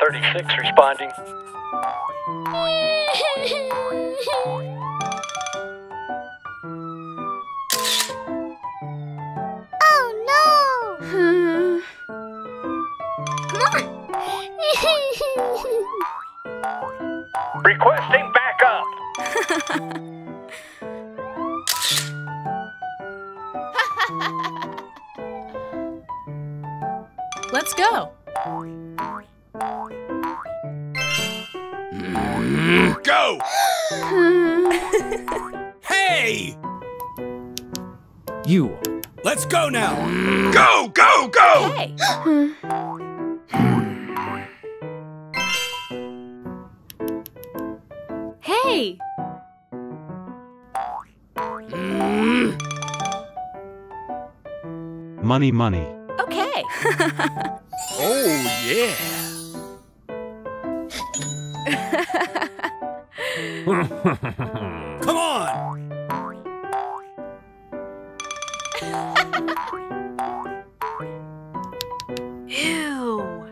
36 responding. oh no! Come on! Requesting backup! Go! hey! You. Let's go now. Go, go, go! Hey. hey. Money, money. Okay. oh, yeah. Come on! Ew.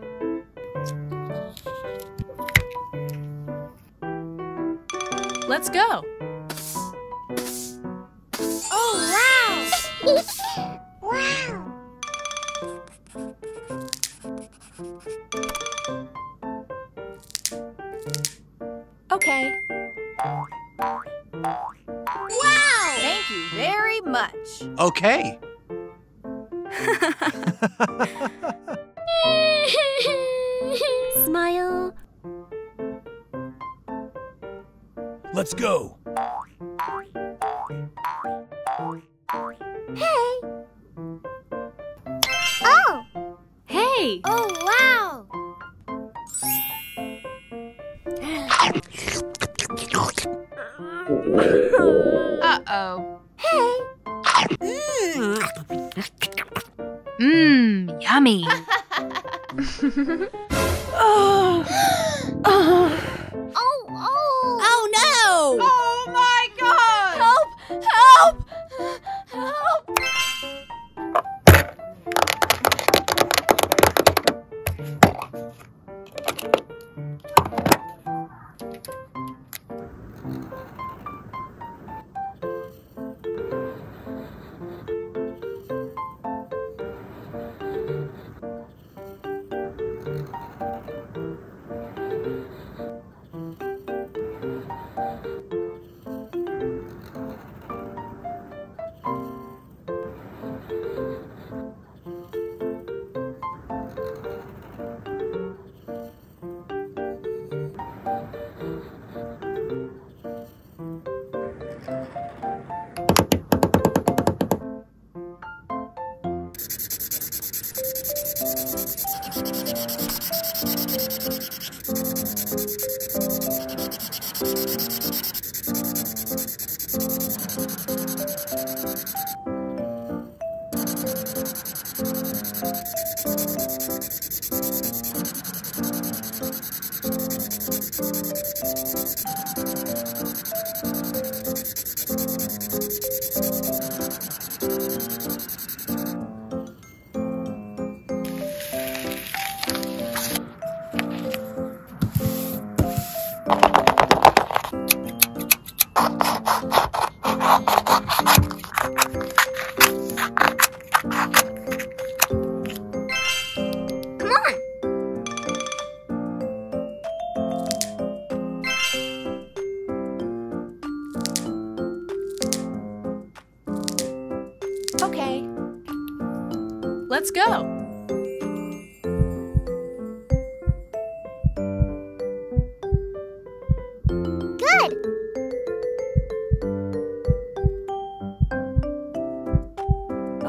Let's go. Okay. Mmm, yummy. oh. Oh.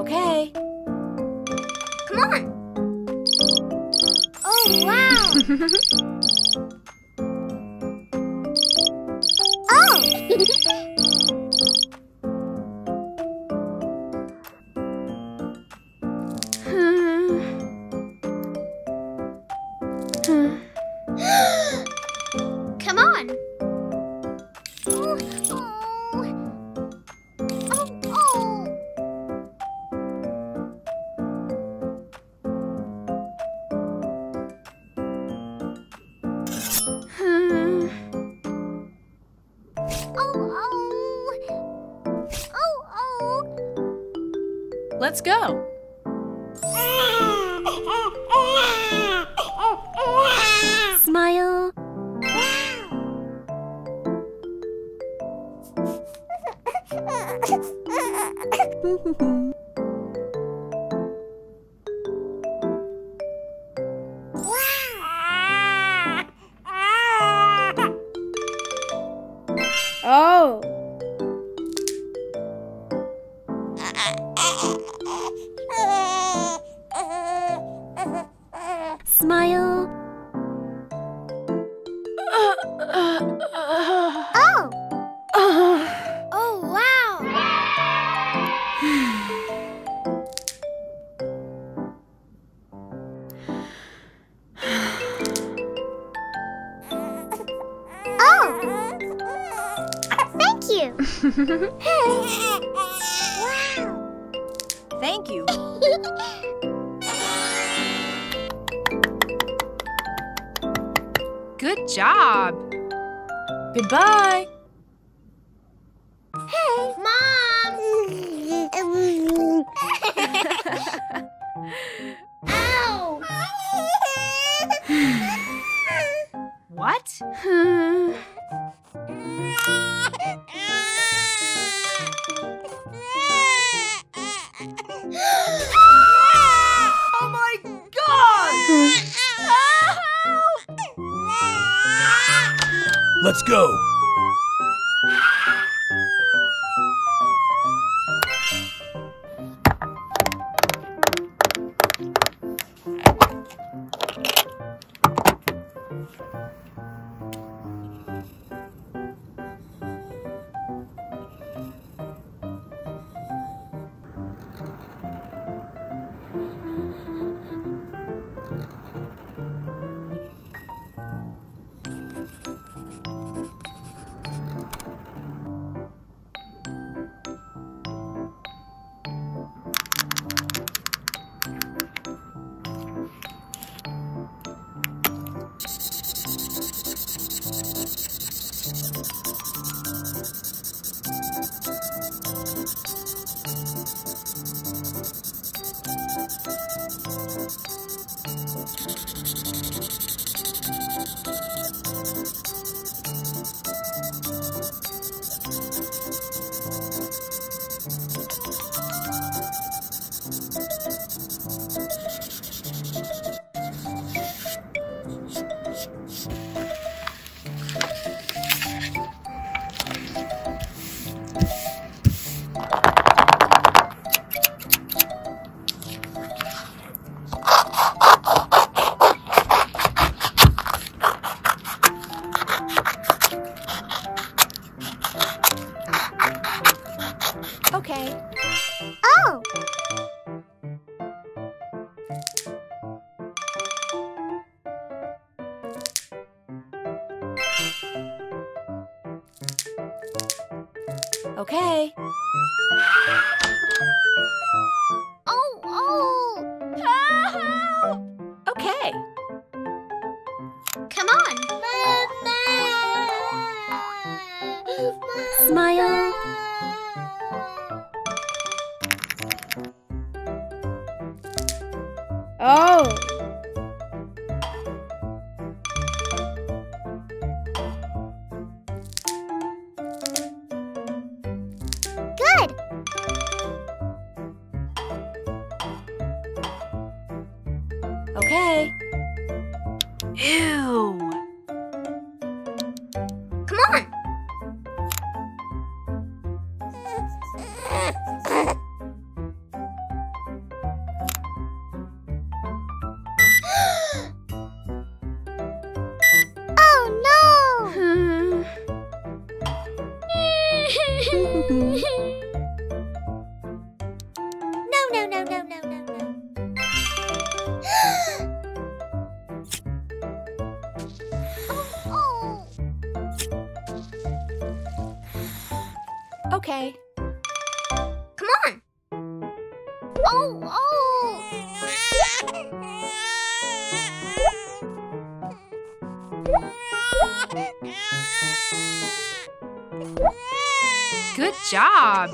Okay. Come on. Oh, wow. oh my god! Let's go! うん。妈呀！Oh, oh! Good job!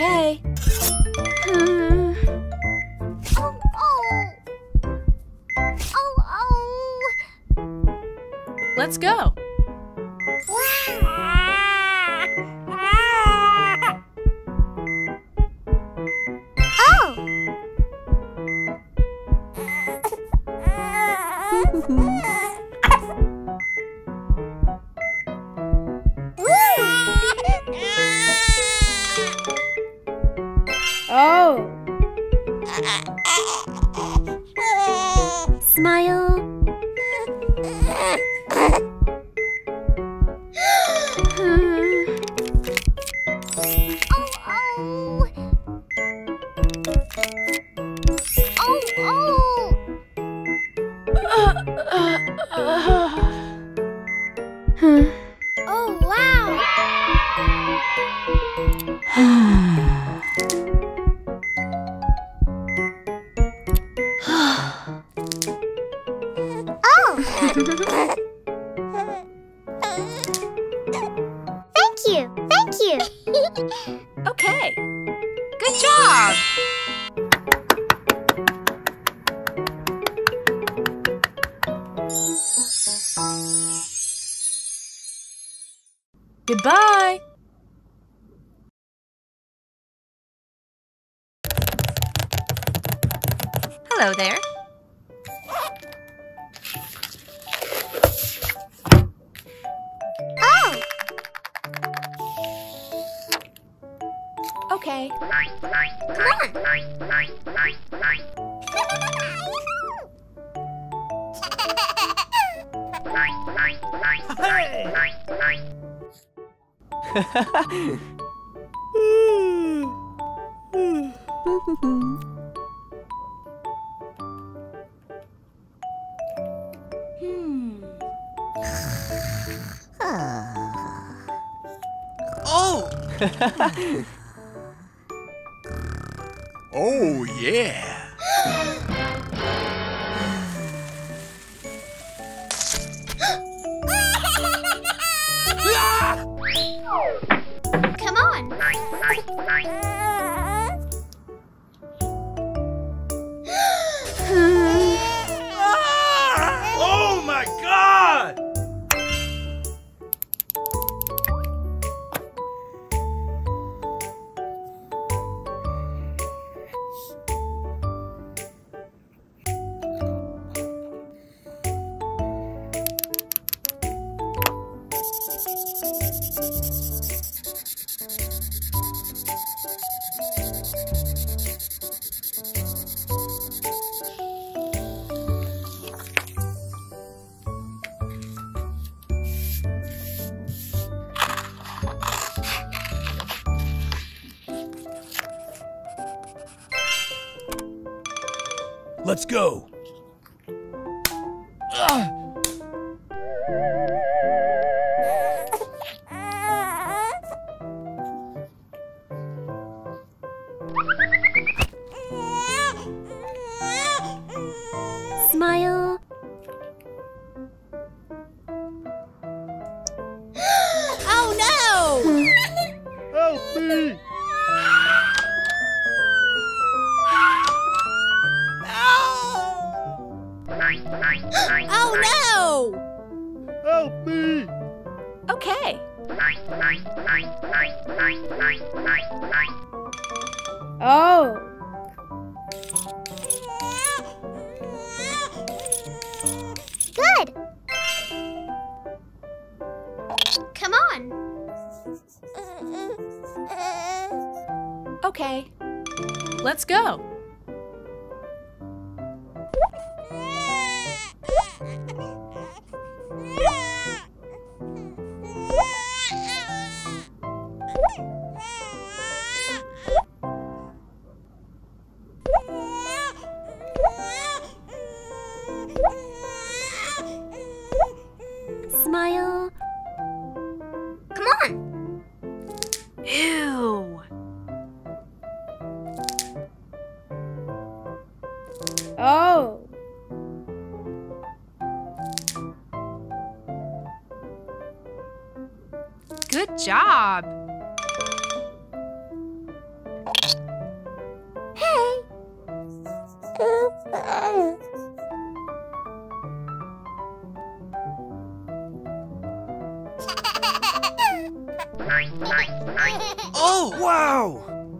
Okay. Oh, wow. oh! oh, yeah! Bye. Let's go. Come on. Uh, uh, uh. Okay. Let's go.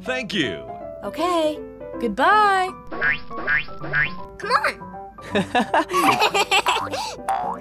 Thank you. Okay. Goodbye. Come on.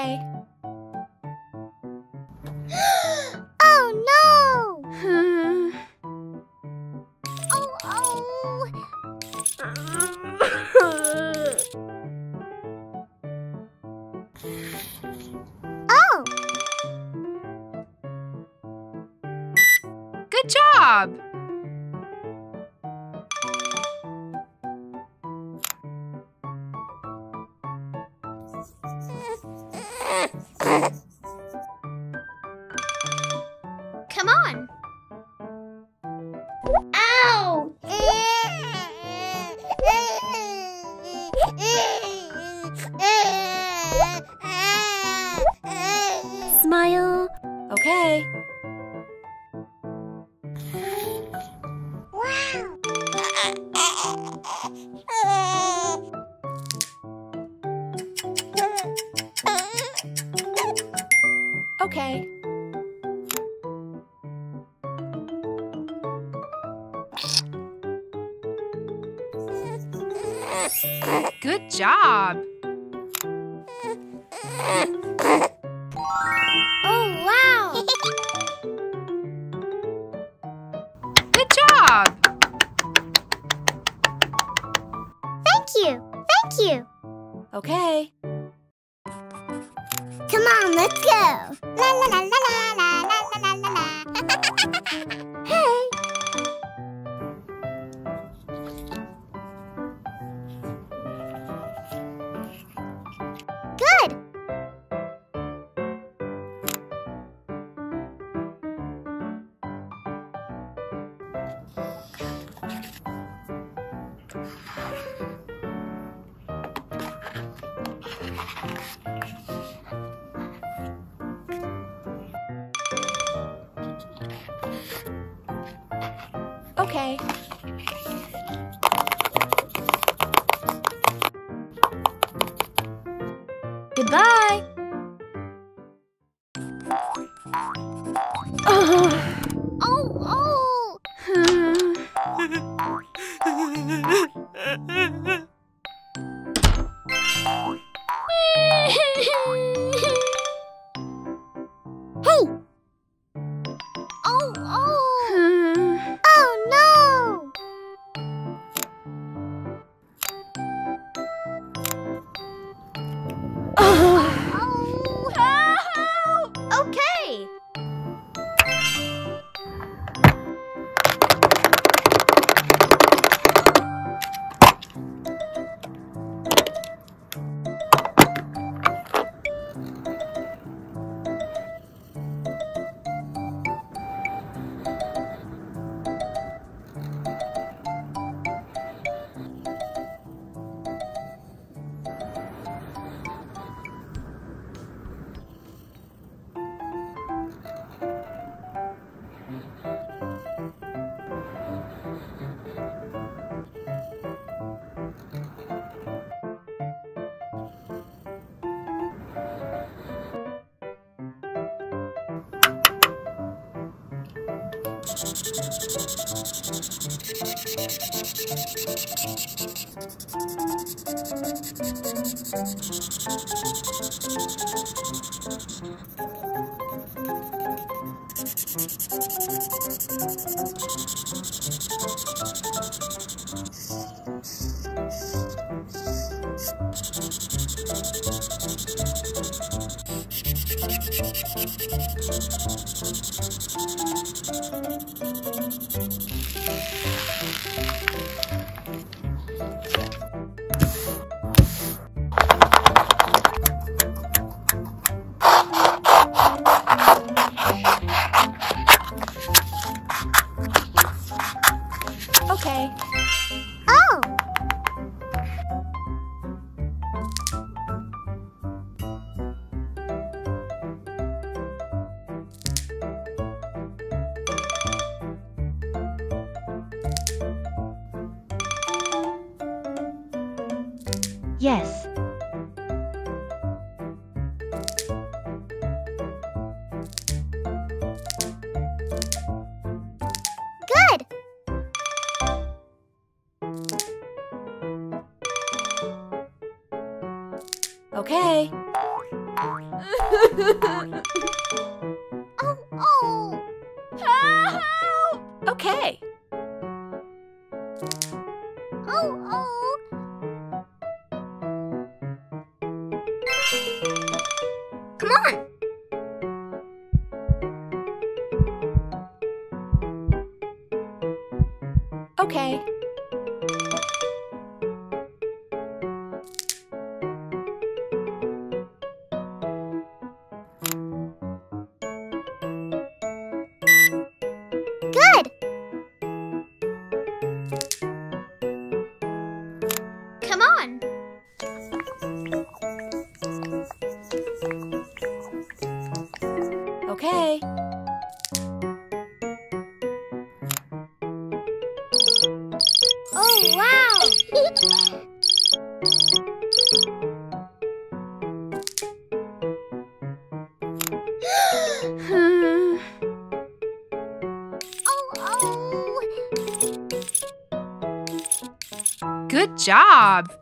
Okay. Good job! Goodbye. Oh. Oh うん。Yes. Job.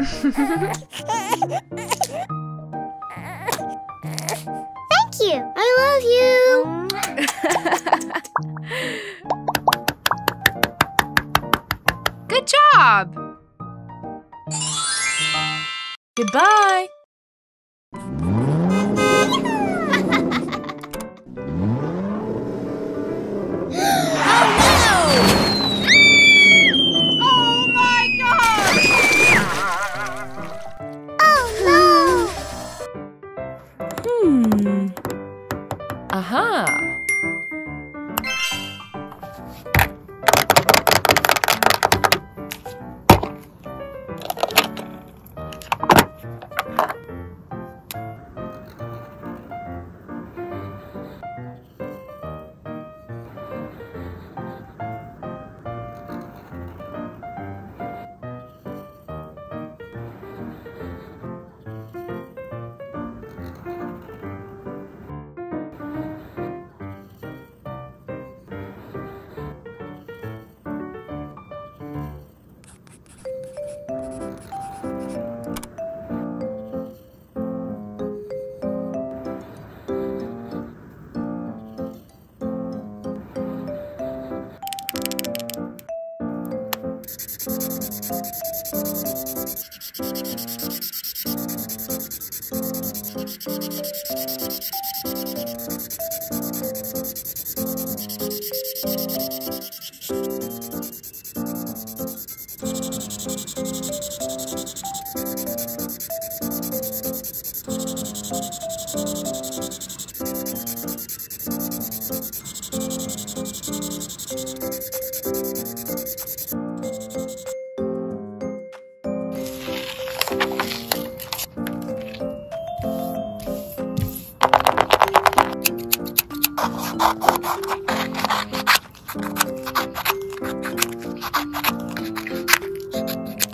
Thank you. I love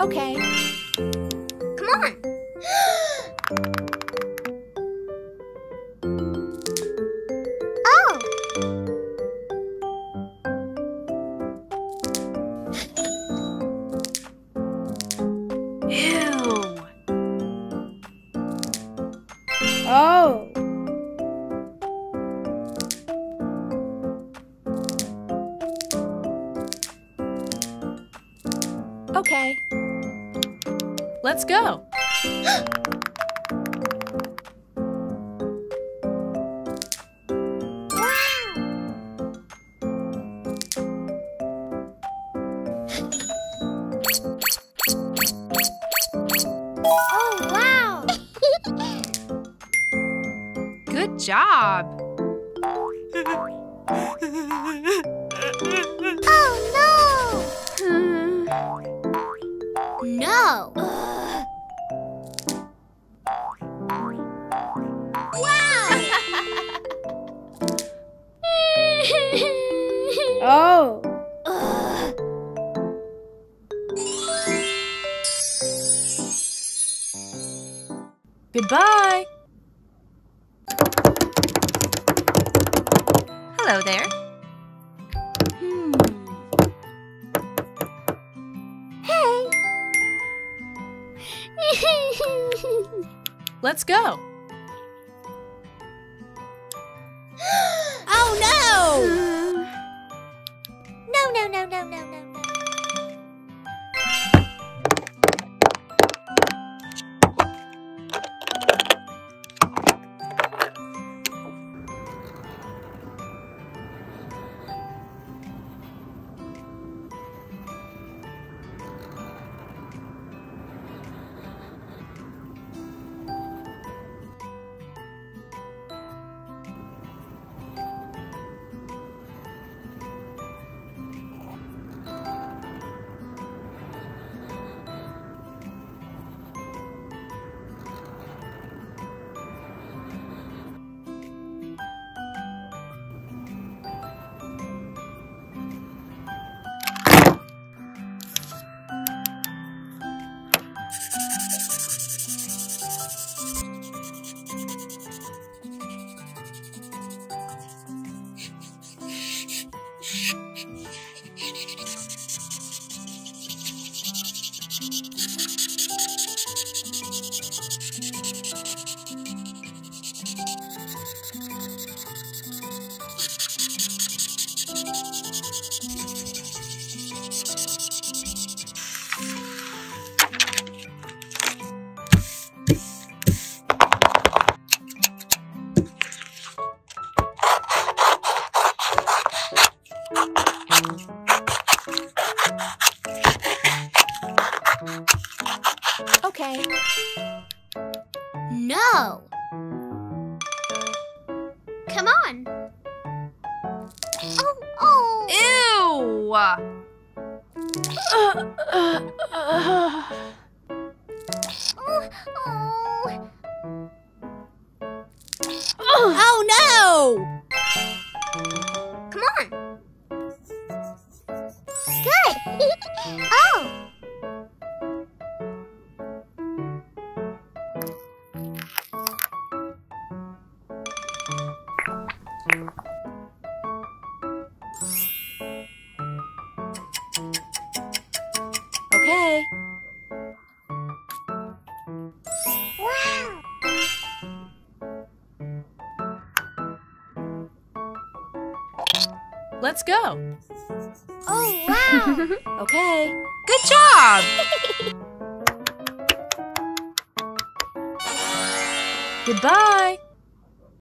Okay. Come on. Goodbye. Hello there. Hmm. Hey. Let's go. Okay. No. Come on. Oh, oh. Ew. Uh, uh, uh. Oh, oh. Oh no! Come on. Good. oh. Go. Oh wow. Okay. Good job. Goodbye.